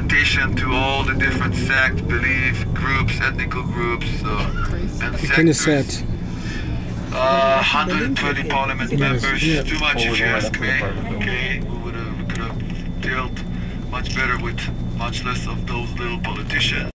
representation to all the different sect, belief groups, ethnical groups, uh, and Wie kan je sectors. set? Uh, 120 parliament Yes, members, yeah. too much if you ask me. Okay, we would have, could have dealt much better with much less of those little politicians.